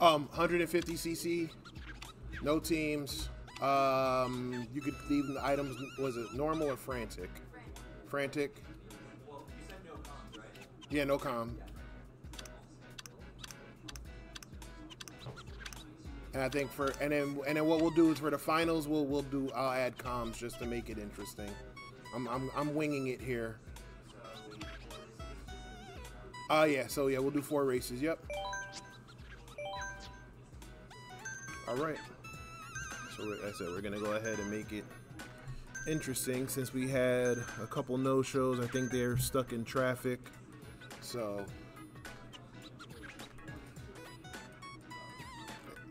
Um, 150 cc, no teams. Um, you could leave the items. Was it normal or frantic? Frantic. Yeah, no com. And I think for and then and then what we'll do is for the finals we'll we'll do I'll add comms just to make it interesting. I'm I'm I'm winging it here. Oh uh, yeah, so yeah, we'll do four races. Yep. All right. So said, we're gonna go ahead and make it interesting since we had a couple no shows. I think they're stuck in traffic, so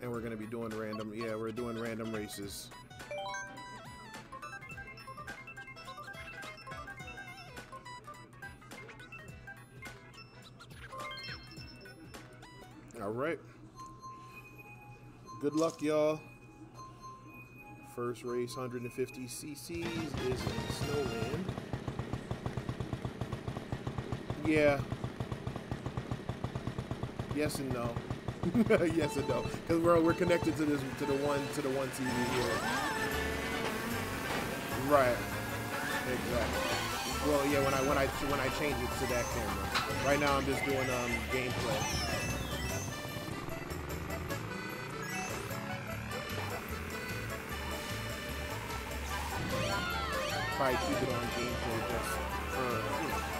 and we're gonna be doing random. Yeah, we're doing random races. All right. Good luck, y'all. First race, 150 cc's, is in Snowland. Yeah. Yes and no. yes and no, because we're we're connected to this to the one to the one TV here. Right. Exactly. Well, yeah. When I when I when I change it to that camera. Right now, I'm just doing um gameplay. Probably keep it on gameplay just for you know.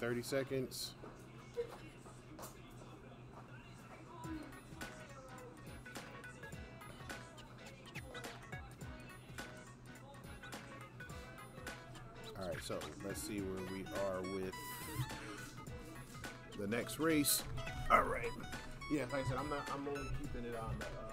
30 seconds. All right, so let's see where we are with the next race. All right. Yeah, like I said, I'm not. I'm only keeping it on the. Uh,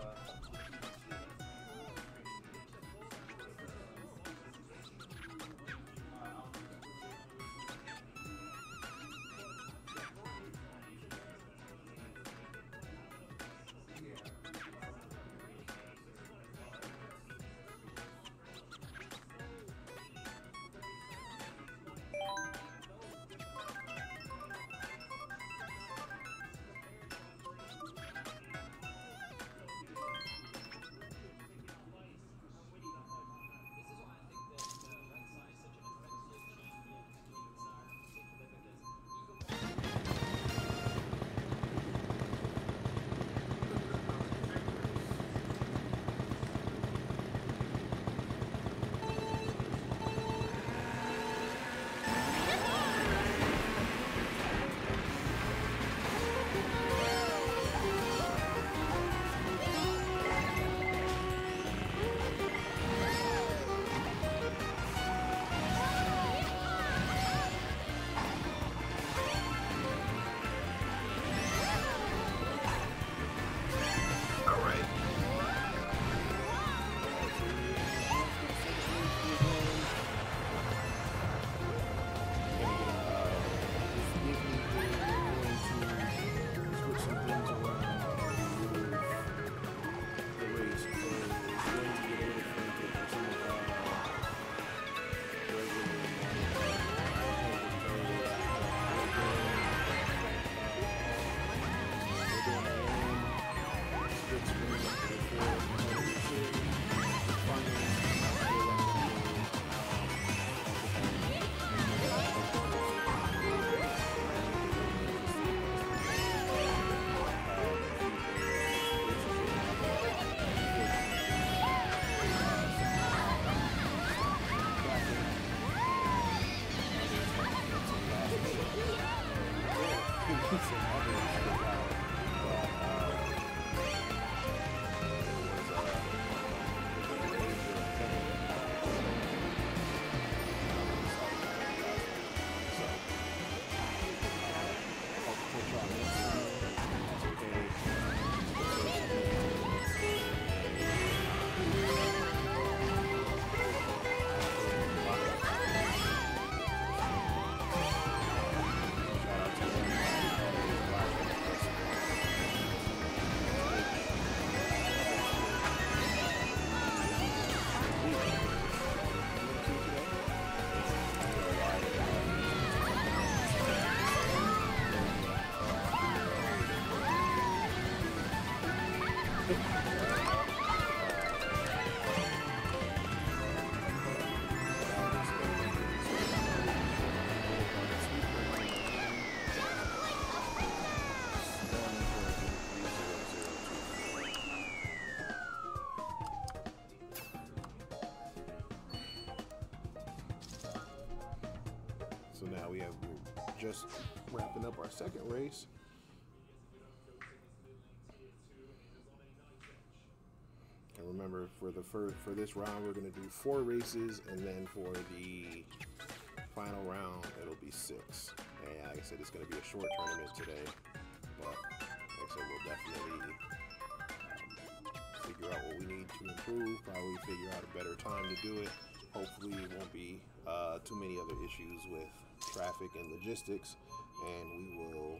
just wrapping up our second race. And remember, for the first for this round, we're going to do four races, and then for the final round, it'll be six. And like I said, it's going to be a short tournament today, but like I said, we'll definitely um, figure out what we need to improve. Probably figure out a better time to do it. Hopefully, it won't be uh, too many other issues with traffic and logistics, and we will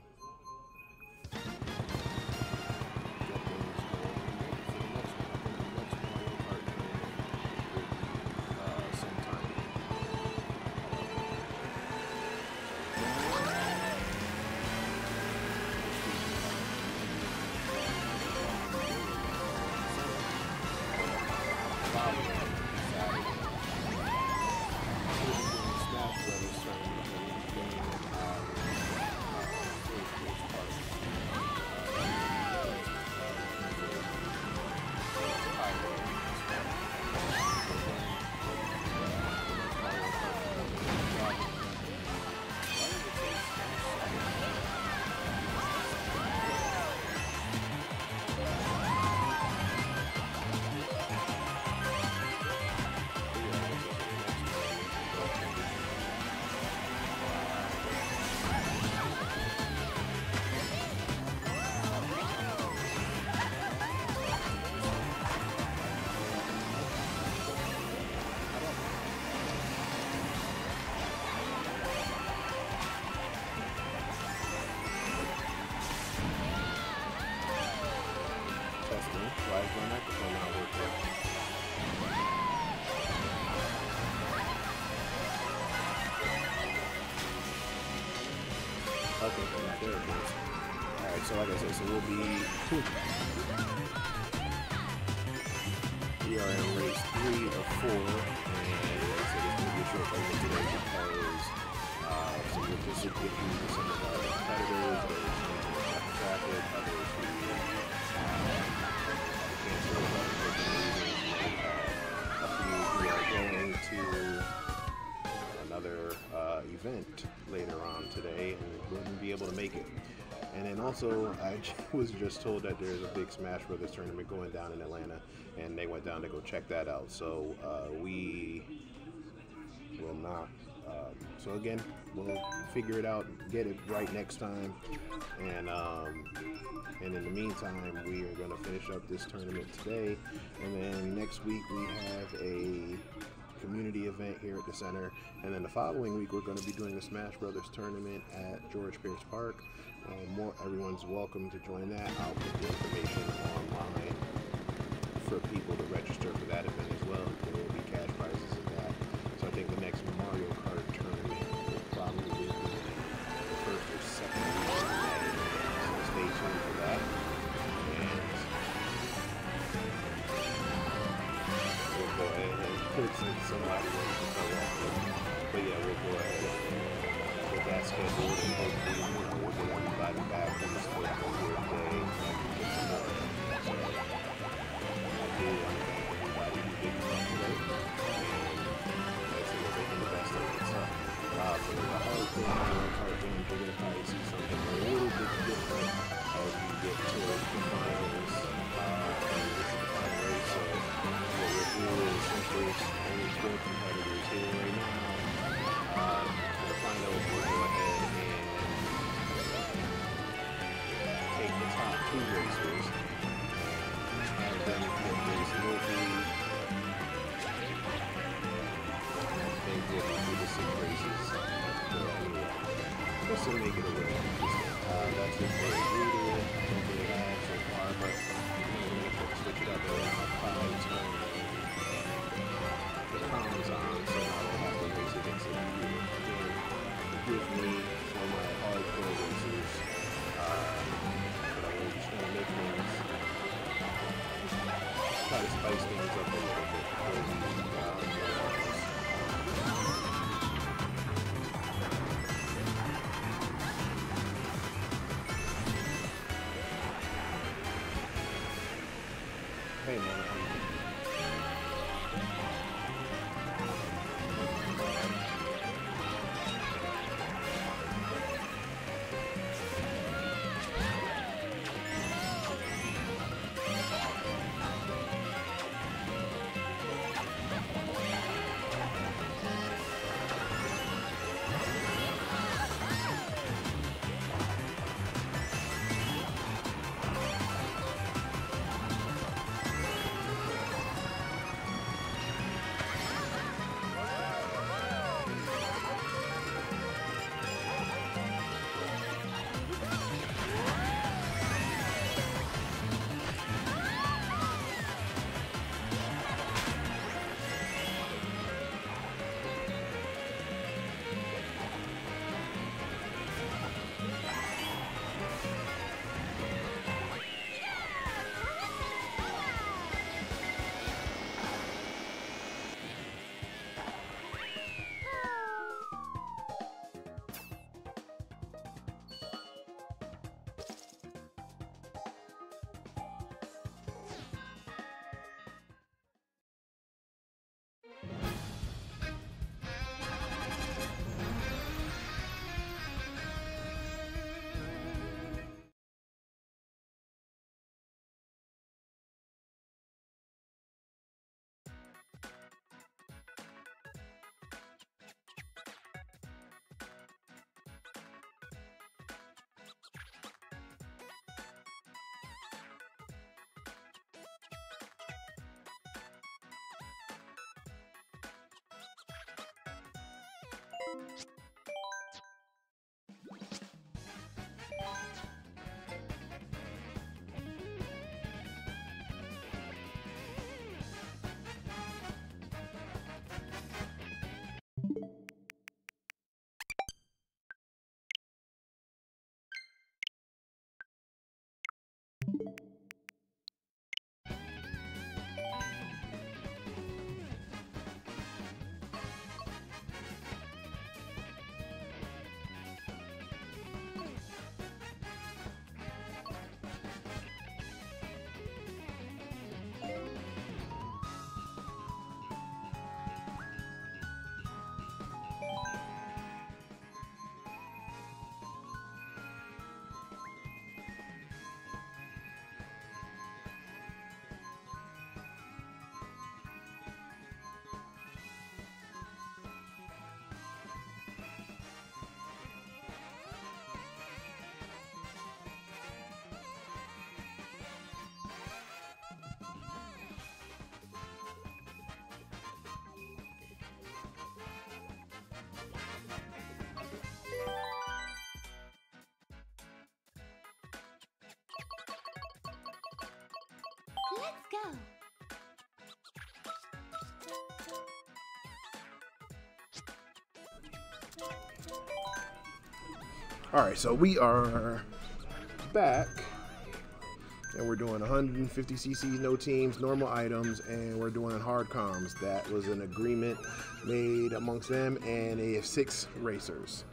so like I said, so we'll be we are in race three of four, and it's gonna be a short segment today because uh, some logistic issues with some of our competitors, changing the traffic, others who cancel a few who are going to another uh, event later on today and we wouldn't be able to make it. And then also, I was just told that there's a big Smash Brothers tournament going down in Atlanta, and they went down to go check that out. So uh, we will not. Um, so again, we'll figure it out, get it right next time, and um, and in the meantime, we are going to finish up this tournament today, and then next week we have a community event here at the center. And then the following week, we're going to be doing the Smash Brothers tournament at George Pierce Park. More, everyone's welcome to join that. I'll put the information online Let's go. All right, so we are back, and we're doing 150 cc, no teams, normal items, and we're doing hard comms. That was an agreement made amongst them and AF6 racers.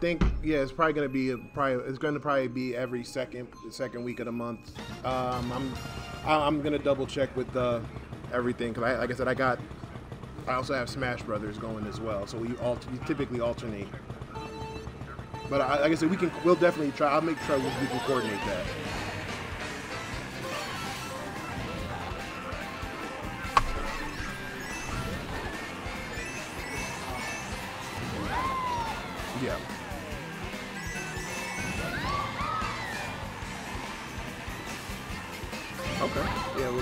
Think yeah, it's probably gonna be a, probably it's gonna probably be every second second week of the month. Um, I'm I'm gonna double check with uh, everything because I, like I said, I got I also have Smash Brothers going as well, so we all we typically alternate. But I, like I said, we can we'll definitely try. I'll make sure we, we can coordinate that. Yeah.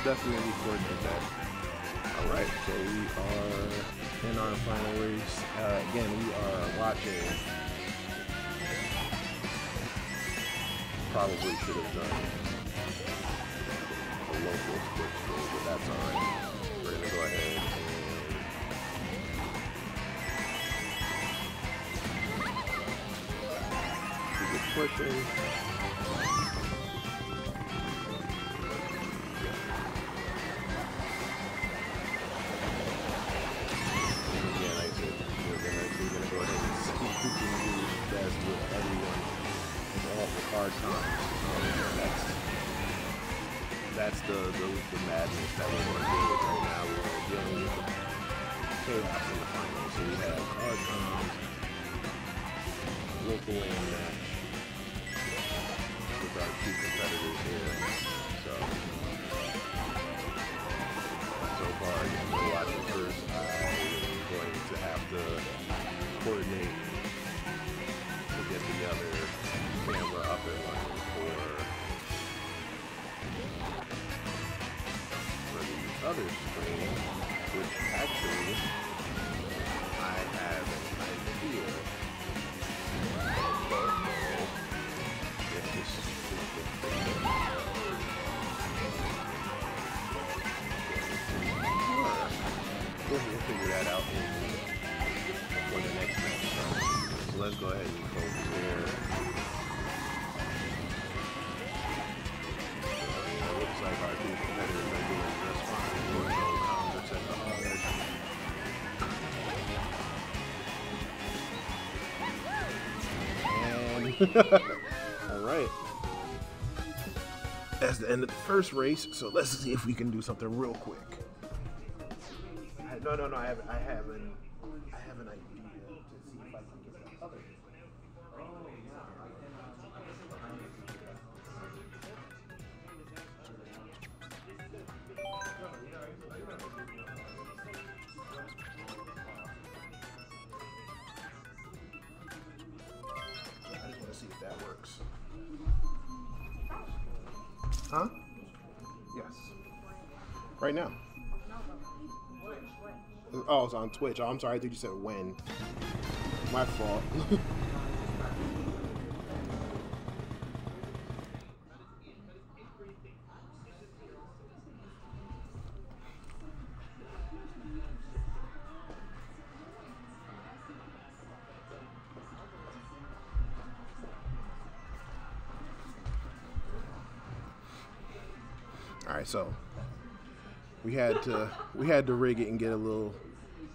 Definitely coordinate that. All right. So we are in our final race. Uh, again, we are watching. Probably should have done a local split screen, but that's all right. We're gonna go ahead and keep it pushing. The, the the madness that we're gonna deal with right now. We're dealing with the chaos in the finals. So we have hard times, local match And all right. That's the end of the first race. So let's see if we can do something real quick. No, no, no. I have, I have Huh? Yes. Right now. Oh, it's on Twitch. Oh, I'm sorry. I think you said when. My fault. to we had to rig it and get a little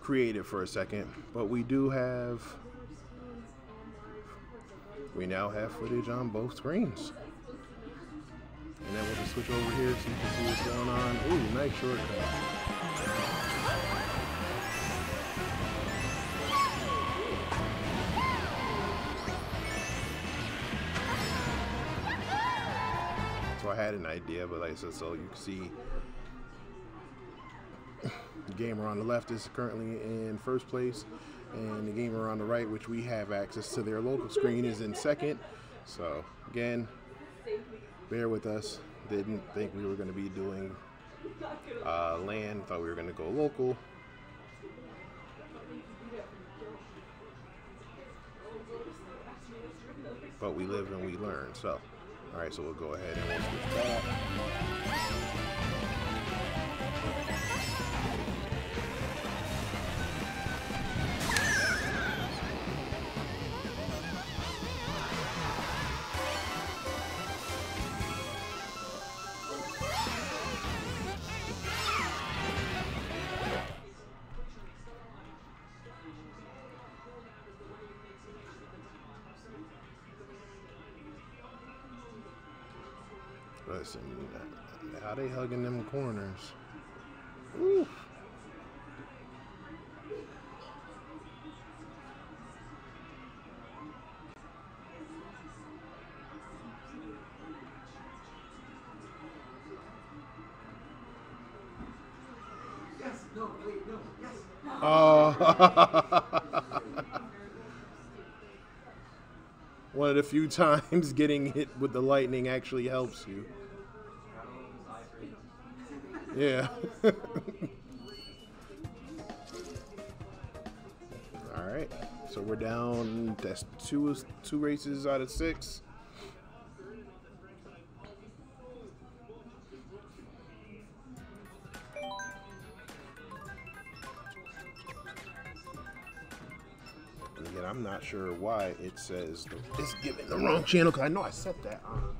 creative for a second, but we do have we now have footage on both screens. And then we'll just switch over here so you can see what's going on. Ooh, nice shortcut. So I had an idea, but like I said, so you can see the gamer on the left is currently in first place, and the gamer on the right, which we have access to their local screen, is in second. So again, bear with us. Didn't think we were going to be doing uh, LAN. Thought we were going to go local. But we live and we learn. So, all right. So we'll go ahead and we'll switch back. Corners? Ooh. Yes, no, wait, no, yes. Oh. One of the few times getting hit with the lightning actually helps you. Yeah. All right. So we're down. That's two two races out of six. Again, I'm not sure why it says the, it's giving the wrong channel. Cause I know I set that on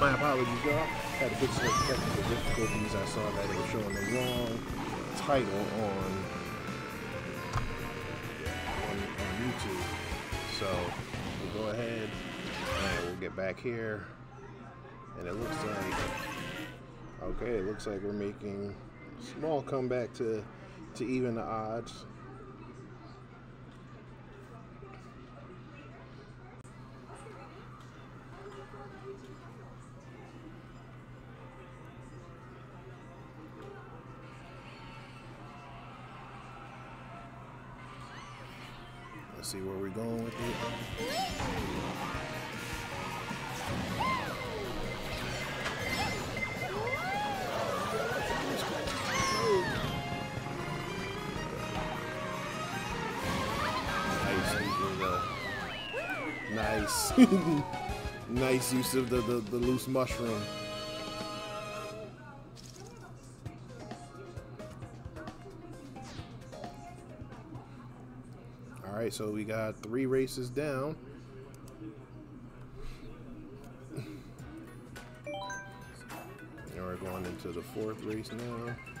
my apologies, y'all. Had a bit of technical difficulties. I saw that it was showing the wrong title on on, on YouTube. So we'll go ahead and we'll get back here, and it looks like okay. It looks like we're making small comeback to to even the odds. See where we're going with it. Nice use of the nice nice use of the, the, the loose mushroom. Right, so we got three races down. And we're going into the fourth race now.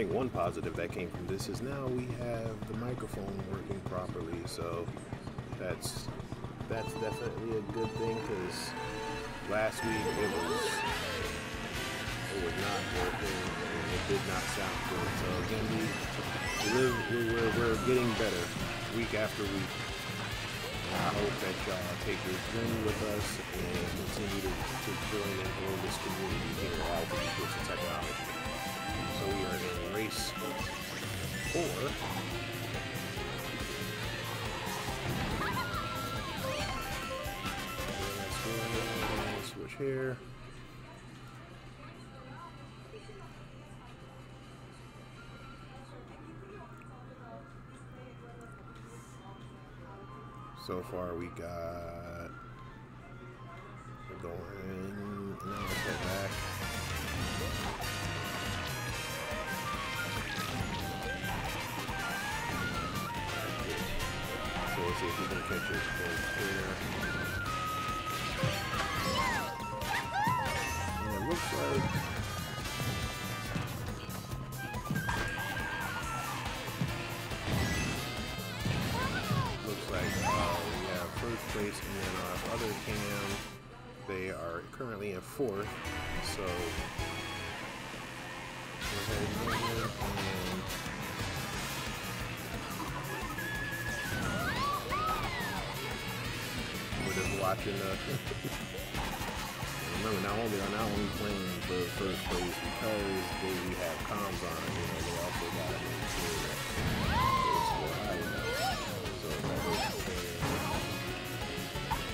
Think one positive that came from this is now we have the microphone working properly, so that's that's definitely a good thing because last week it was it was not working and it did not sound good. So again, we we're, we're, we're getting better week after week. And I hope that y'all take this journey with us and continue to, to join and grow this community here at Alpha Twisted Technology. So we are in go switch here. So far we got we're going no, go back. See if can catch here. And it looks like looks like uh, we have first place and then our other cam they are currently in fourth. So watching the. Uh, remember, not only are not only playing for first place because they have comms on, you know, they also got to make sure that they score. So that is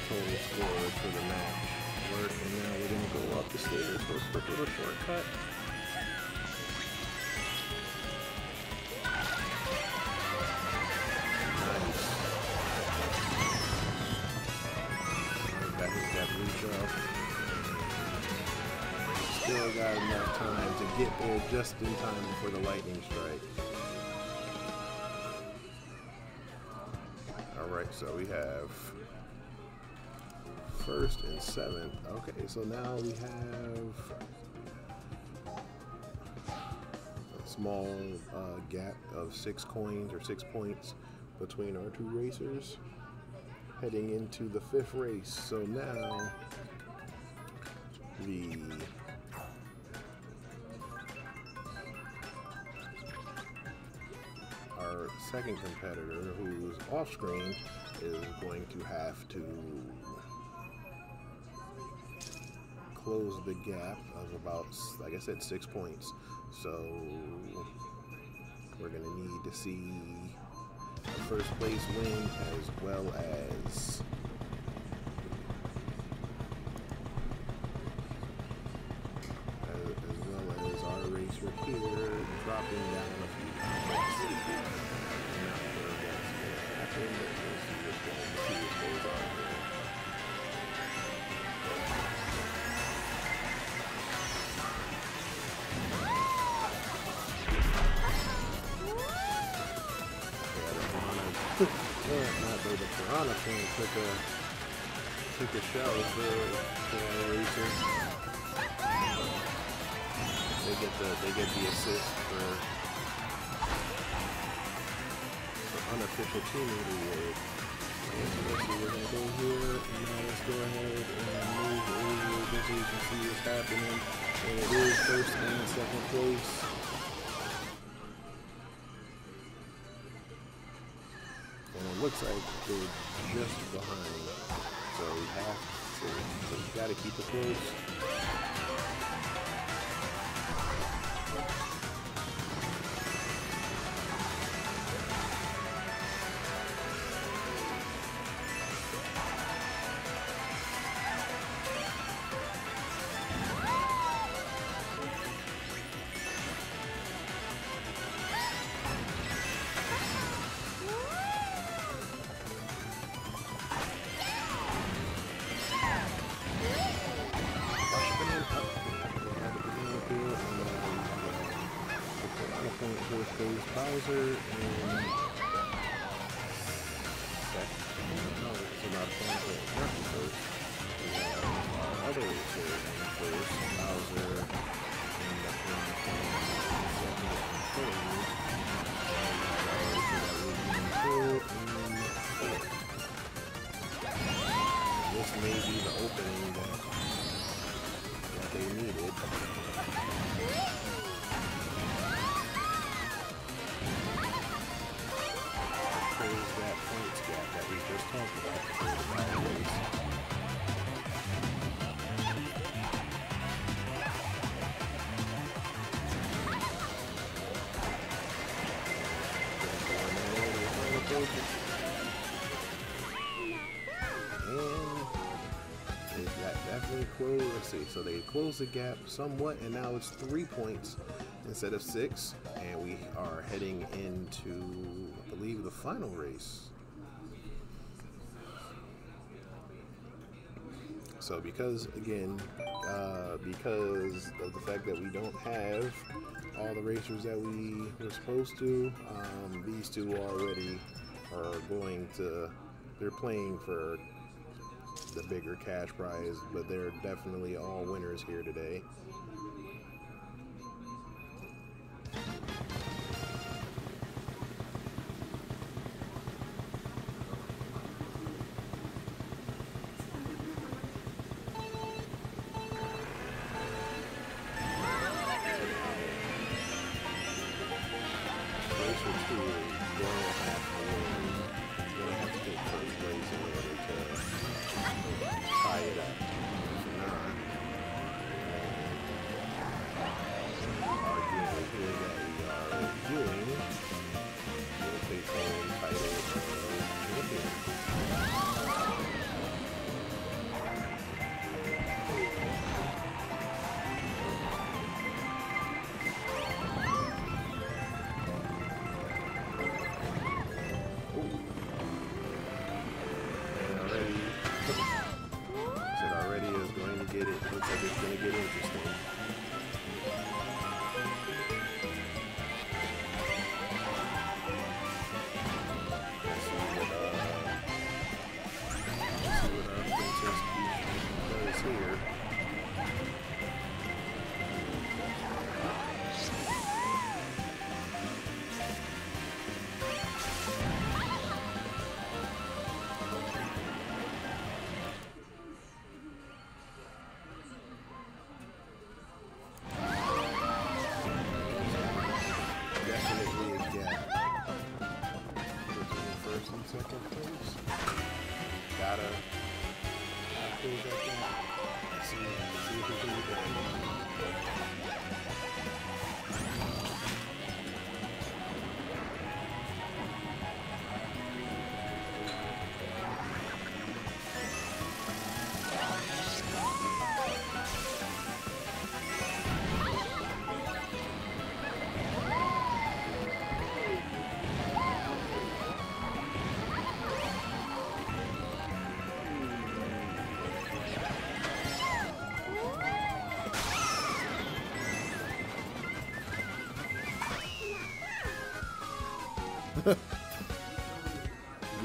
total scores for the match. Work, and now we're gonna go up the stairs for a quick little shortcut. Enough time to get there just in time before the lightning strike. Alright, so we have first and seventh. Okay, so now we have a small uh, gap of six coins or six points between our two racers heading into the fifth race. So now the second competitor who's off screen is going to have to close the gap of about like I said six points. So we're gonna need to see a first place win as well as as, as well as our racer here dropping down the piranha, the thing took a took a shower for, for a racer. They get the they get the assist for, for unofficial award. So let's see, we're gonna go here, and now let's go ahead and move over just so you can see what's happening. And it is first and second place. Looks like they're just behind. So we have to, so we gotta keep it close. The gap somewhat, and now it's three points instead of six. And we are heading into, I believe, the final race. So because again, uh, because of the fact that we don't have all the racers that we were supposed to, um, these two already are going to. They're playing for the bigger cash prize, but they're definitely all winners here today.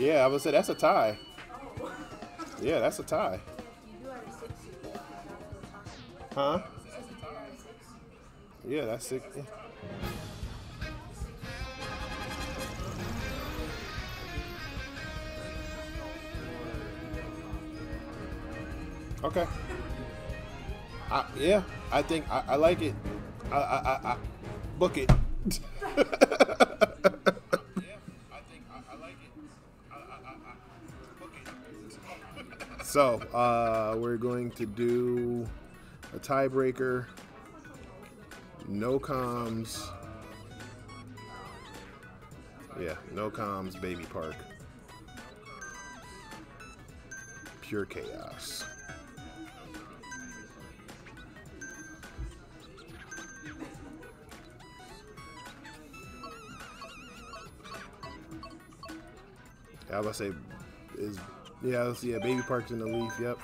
Yeah, I would say that's a tie. Yeah, that's a tie. Huh? Yeah, that's six. Okay. I, yeah, I think I, I like it. I, I, I, I book it. So, uh, we're going to do a tiebreaker. No comms. Yeah, no comms, baby park. Pure chaos. I was say, is yeah, yeah, baby park's in the leaf. Yep.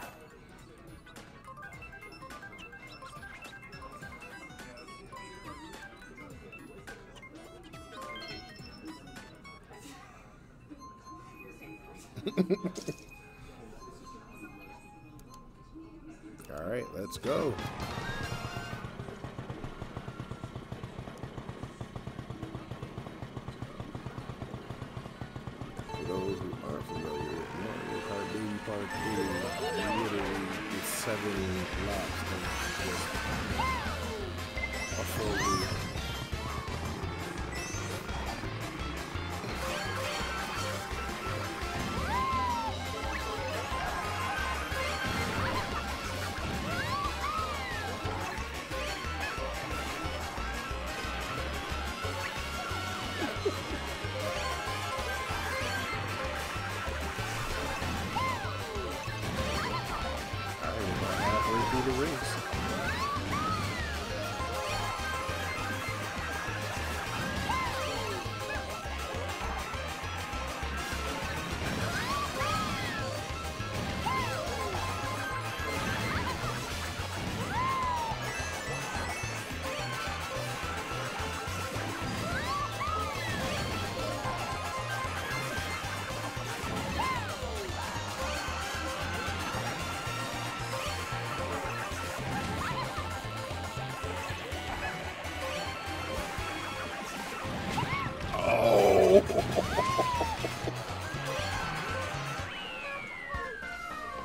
Baby literally the seven laps of just.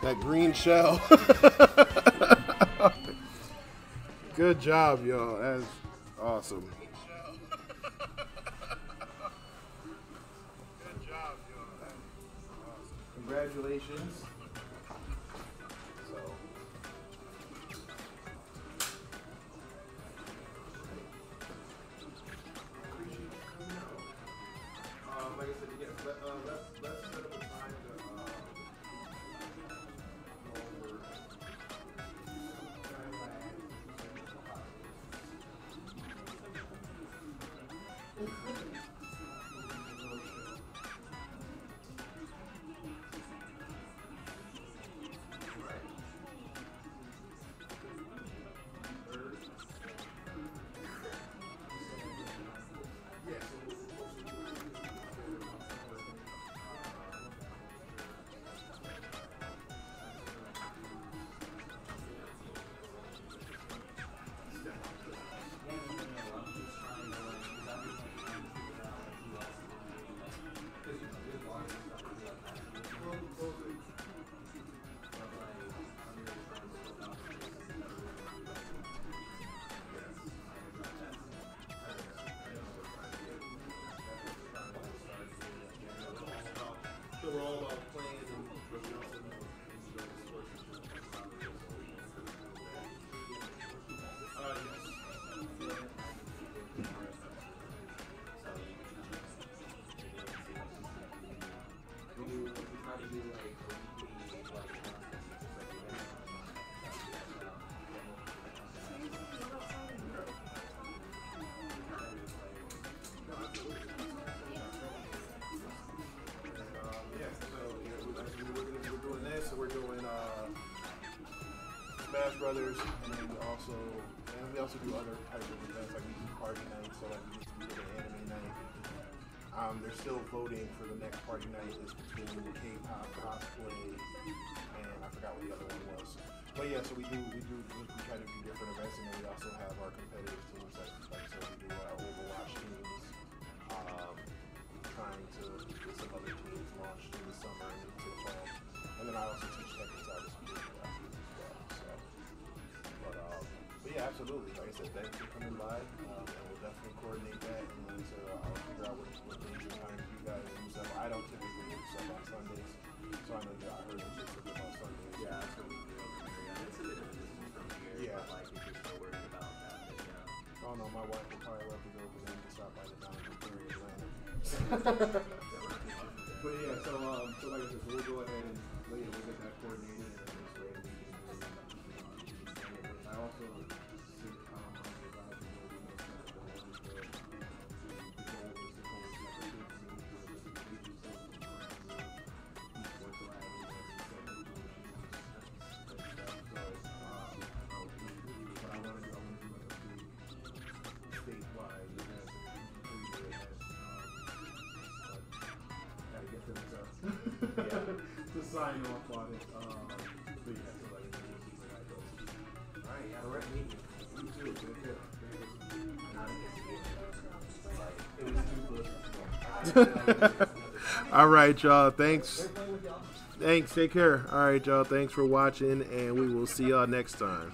That green shell. Good job, y'all. That's awesome. Good job, y'all. Congratulations. Smash Brothers, and then we also and we also do other types of events like we do party nights, so like we to do the anime night. Um, they're still voting for the next party night. It's between K-pop, cosplay, and I forgot what the other one was. But yeah, so we do we do we try to do different events, and then we also have our competitive teams. Like, like so we do our Overwatch teams. Um, trying to get some other teams launched in the summer and into the fall. And then I also teach Tekken absolutely. Like I said, thanks for coming by, um, and we'll definitely coordinate that, and then so I'll figure out what, what days and times you guys do stuff. I don't typically do stuff on Sundays, so I know you I heard you say something about Sundays. Yeah, that's what we do over here. Yeah, it's a bit of a distance from here, Yeah. but like if you're still worried about that, then yeah. Oh no, my wife will probably let me go because I need to stop by the Diner in Atlanta. But yeah, so um, so like I said, so we'll go ahead and later we'll get that coordinated and this way we can. Um, I also All right, y'all. Thanks. Thanks. Take care. All right, y'all. Thanks for watching, and we will see y'all next time.